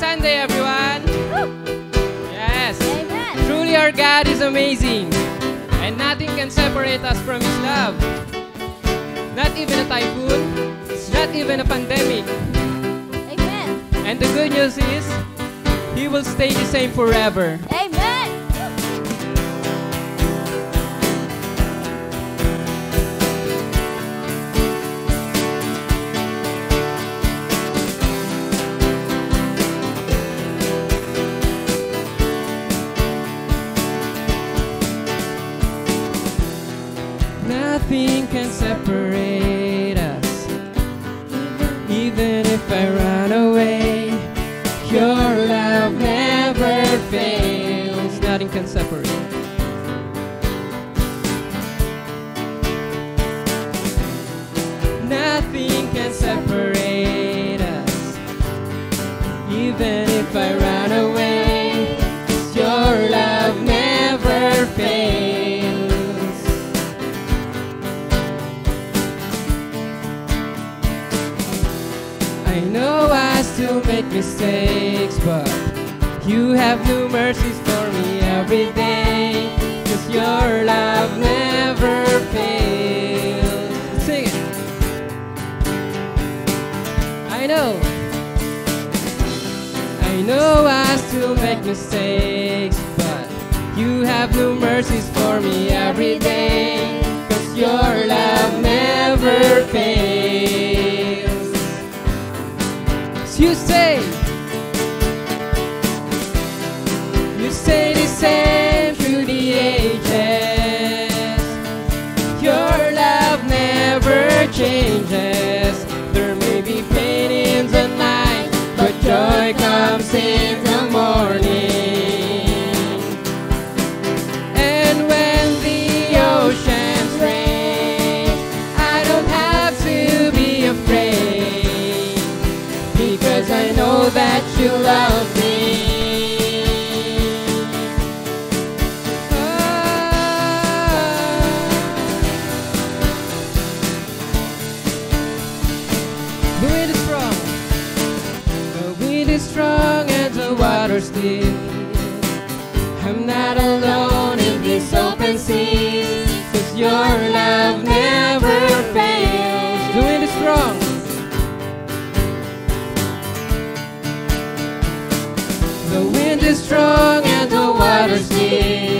Sunday, everyone. Yes. Amen. Truly, our God is amazing, and nothing can separate us from His love. Not even a typhoon, not even a pandemic. Amen. And the good news is, He will stay the same forever. Amen. Can separate us, even if I run away. Your love never fails. Nothing can separate. Mistakes, but you have new mercies for me every day. Cause your love never fails. Sing it. I know. I know I still make mistakes, but you have new mercies for me every day. Cause your love never fails. Changes. There may be pain in the night, but joy comes in the morning. And when the oceans rage, I don't have to be afraid because I know that you love me. This open cause your love never fails. Wind is strong. The wind is strong and the water's deep.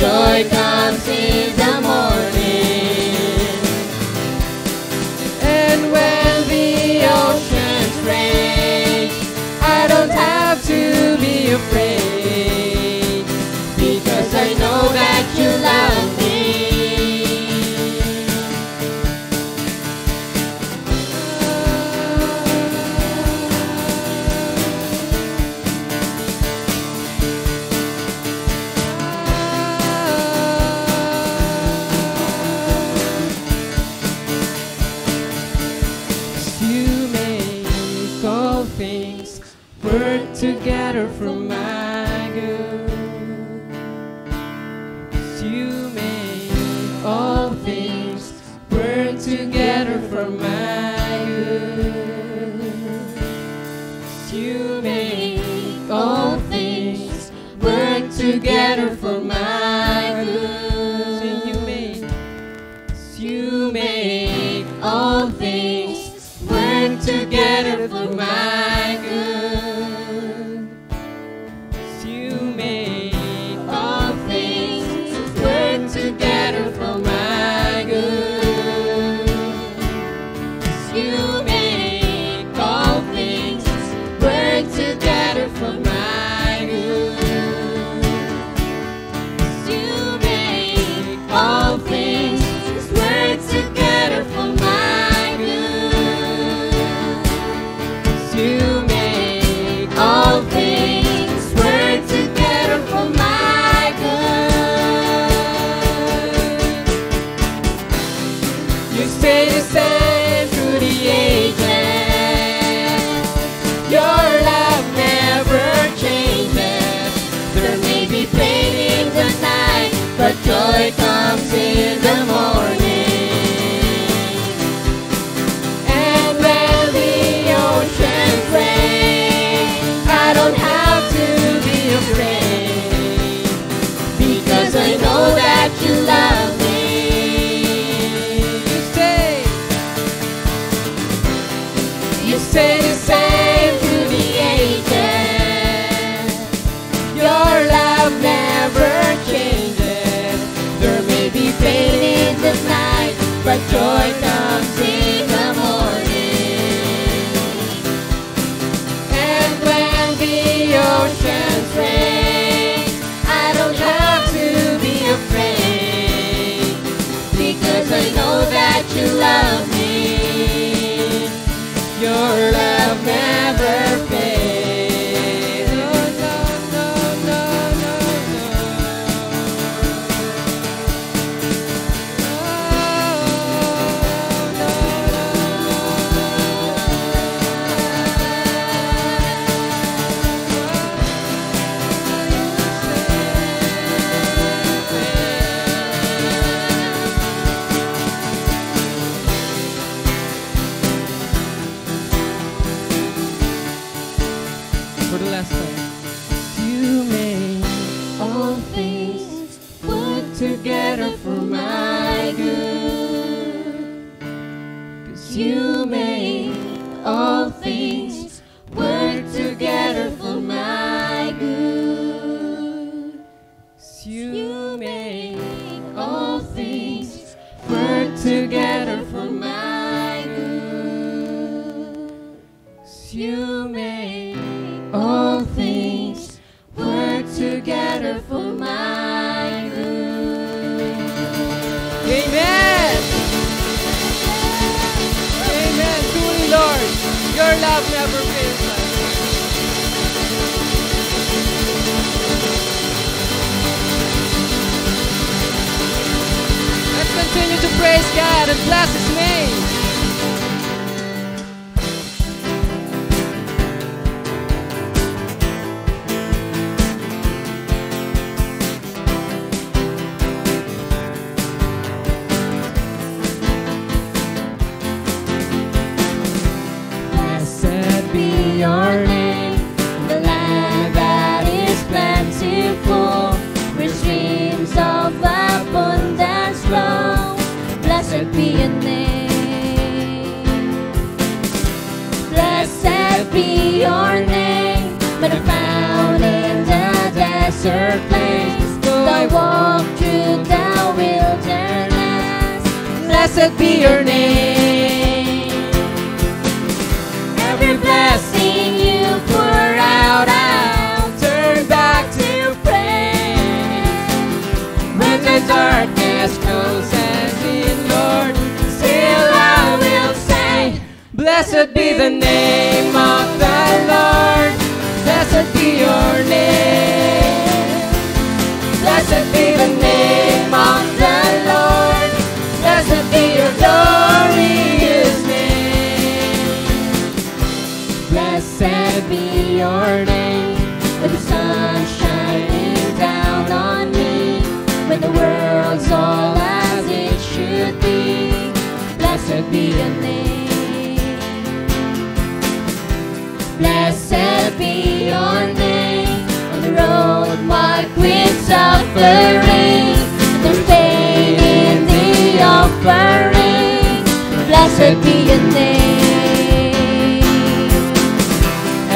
Joy comes in You made all things work together for my desert place, I walk through the wilderness, blessed be your name. Every blessing you pour out, I'll turn back to praise. When the darkness closes in, Lord, still I will say, blessed be the name. Be your name. The shining down on me, when the world's all as it should be, blessed be your name. Blessed be your name. On the road suffering, the pain in the offering, blessed be your name.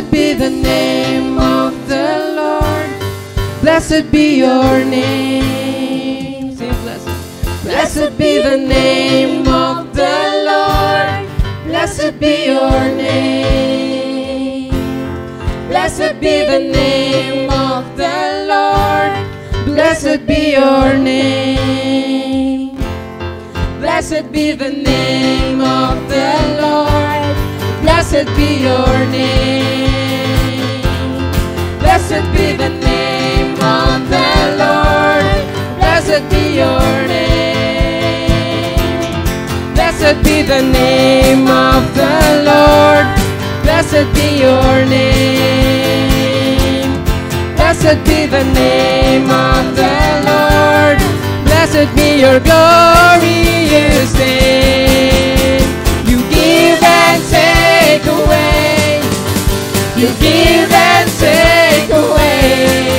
Blessed be the name of the Lord. Blessed be your name. Say blessed. Blessed be the name of the Lord. Blessed be your name. Blessed be the name of the Lord. Blessed be your name. Blessed be the name of the Lord. Blessed be your name. Blessed be the name of the Lord. Blessed be your name. Blessed be the name of the Lord. Blessed be your name. Blessed be the name of the Lord. Blessed be your glorious name. Take away. You give and take away.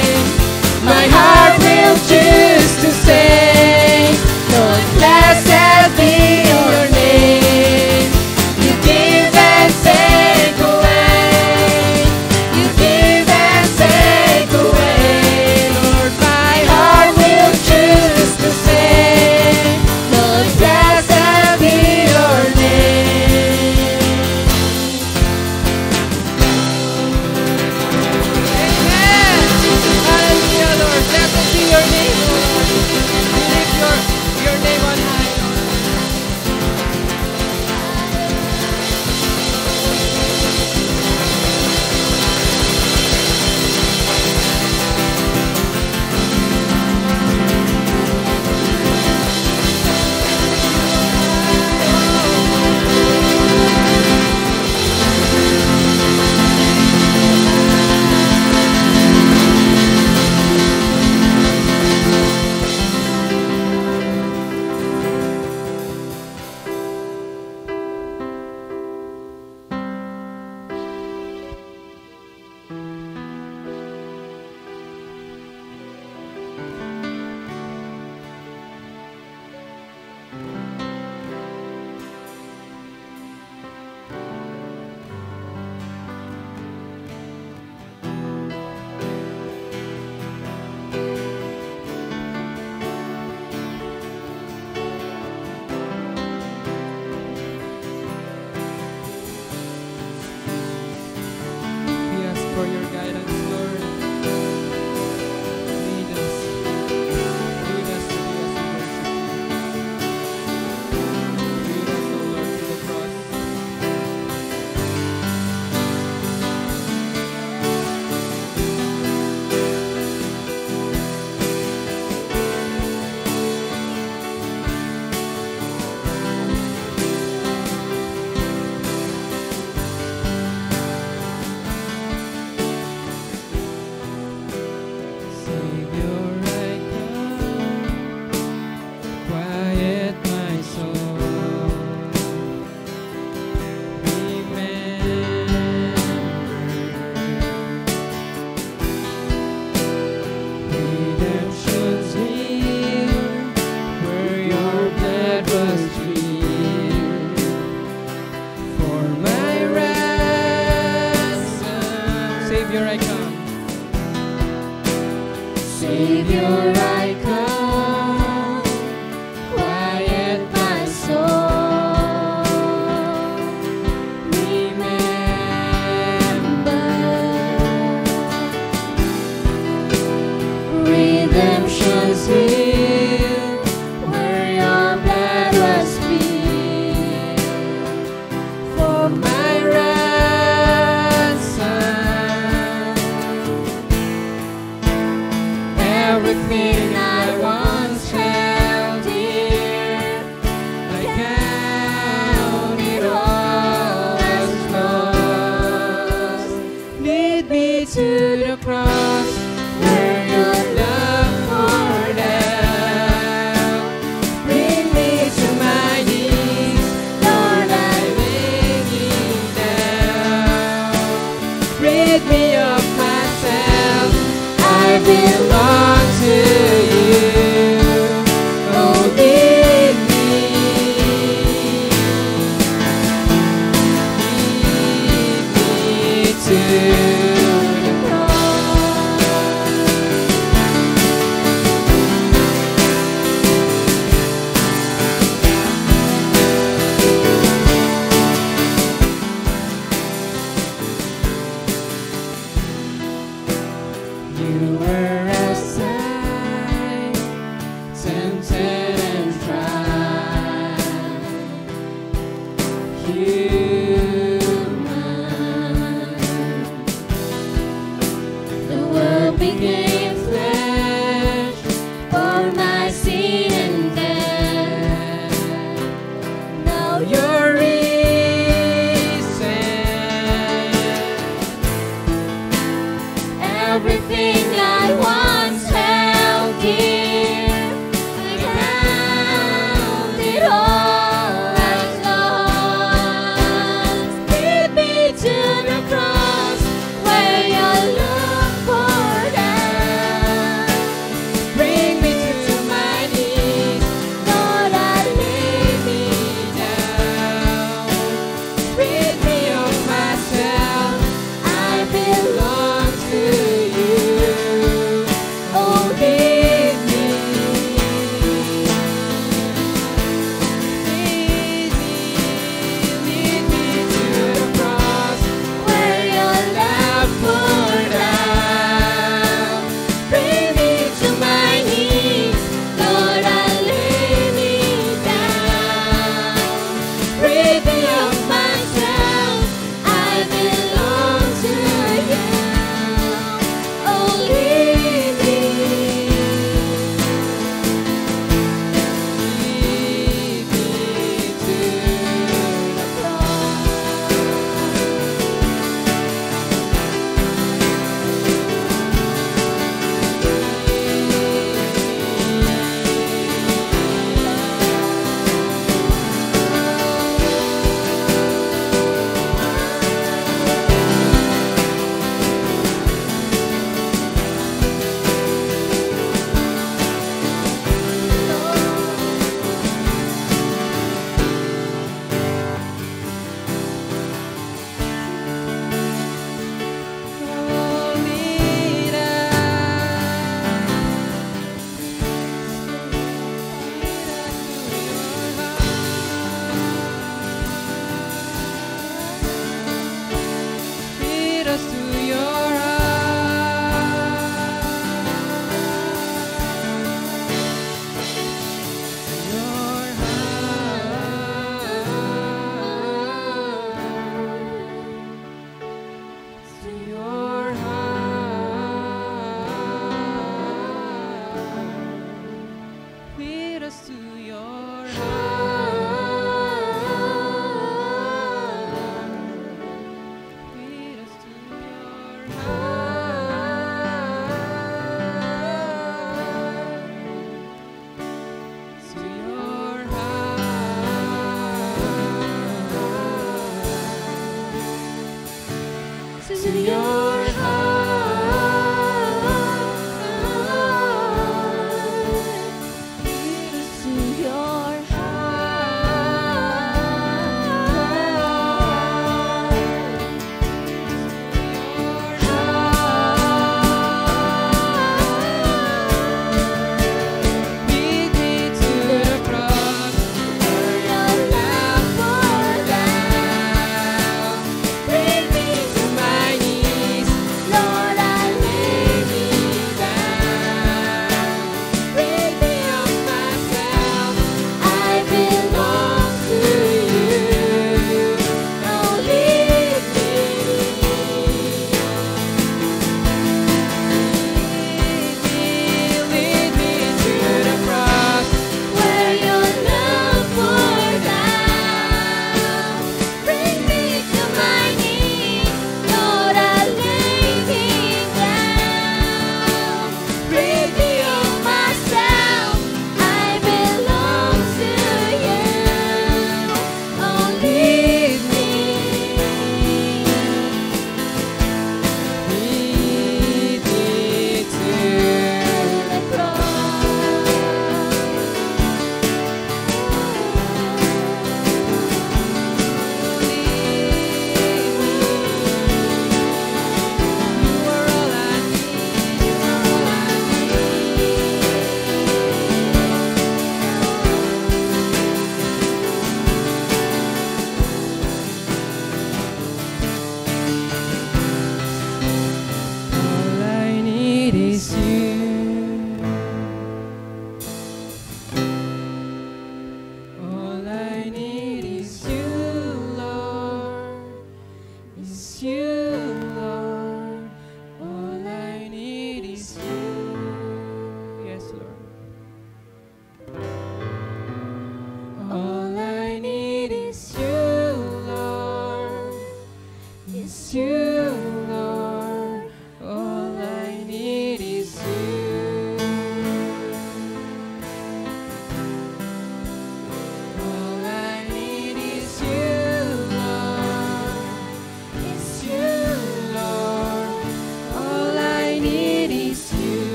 Lead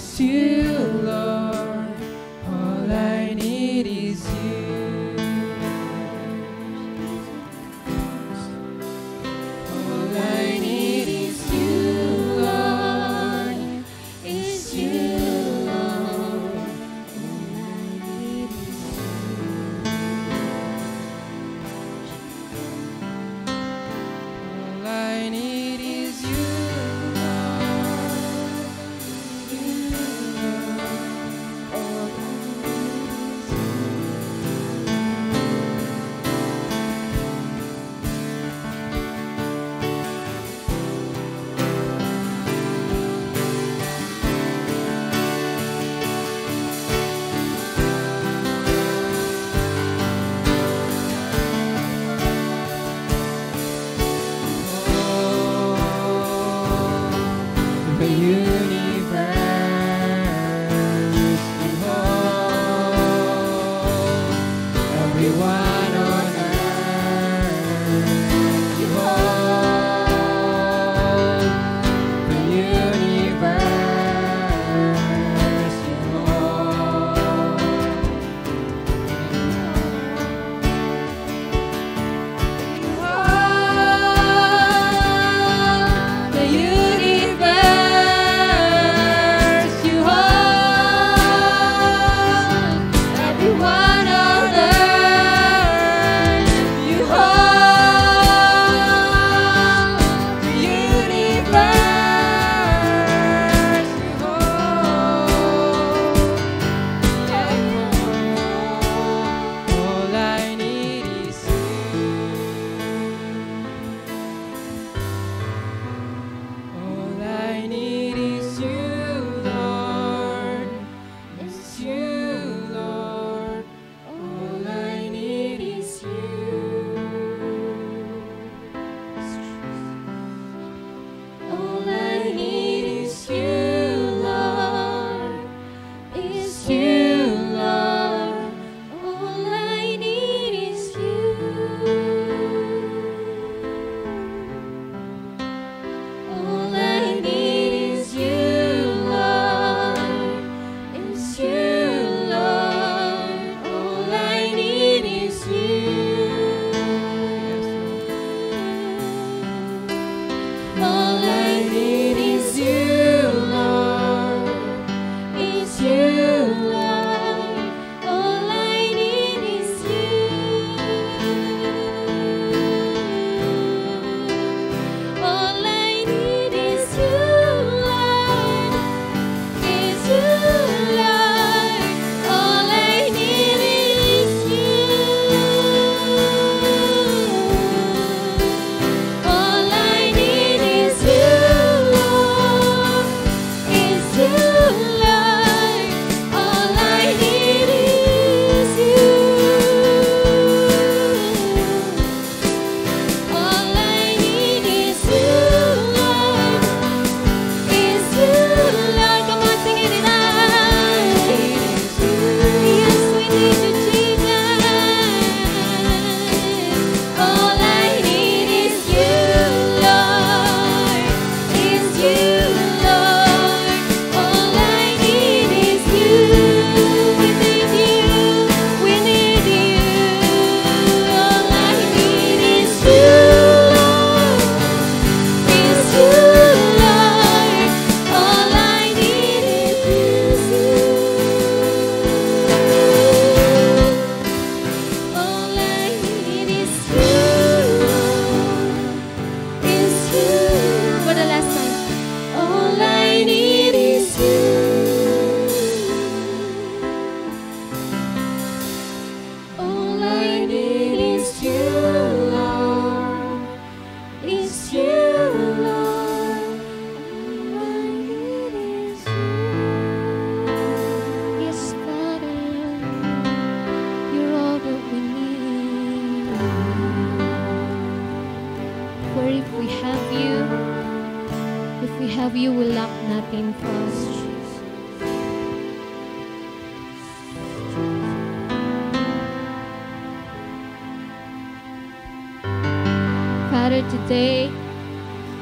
Is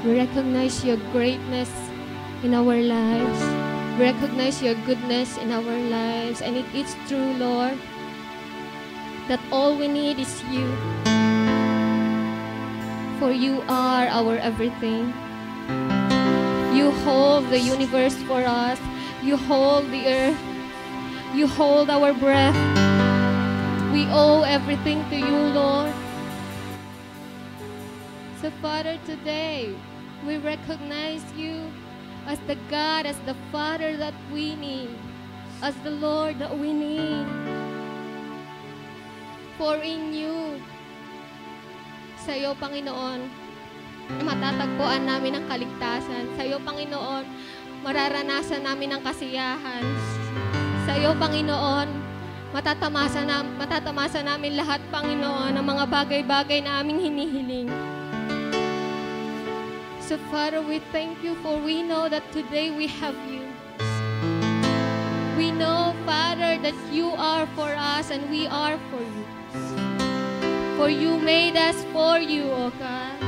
We recognize your greatness in our lives. We recognize your goodness in our lives. And it is true, Lord, that all we need is you. For you are our everything. You hold the universe for us. You hold the earth. You hold our breath. We owe everything to you, Lord. So, Father, today we recognize you as the God, as the Father that we need, as the Lord that we need. For in you, sa iyo, Panginoon, matatagpuan namin ang kaligtasan. Sa iyo, Panginoon, mararanasan namin ang kasiyahan. Sa iyo, Panginoon, matatamasa, na, matatamasa namin lahat, Panginoon, ang mga bagay-bagay na aming hinihiling. So, Father, we thank you for we know that today we have you. We know, Father, that you are for us and we are for you. For you made us for you, O God.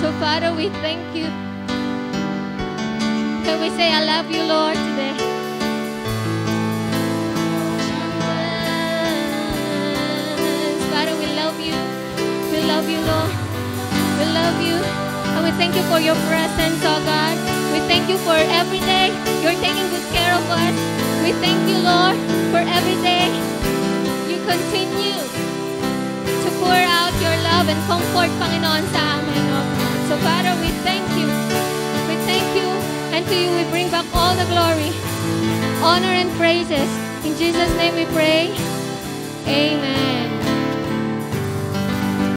So, Father, we thank you. Can we say, I love you, Lord, today? Father, we love you. We love you, Lord. We love you. And we thank you for your presence, oh God. We thank you for every day you're taking good care of us. We thank you, Lord, for every day you continue to pour out your love and comfort, Panginoon, sa amin, oh God. So, Father, we thank you. We thank you. And to you we bring back all the glory, honor, and praises. In Jesus' name we pray. Amen.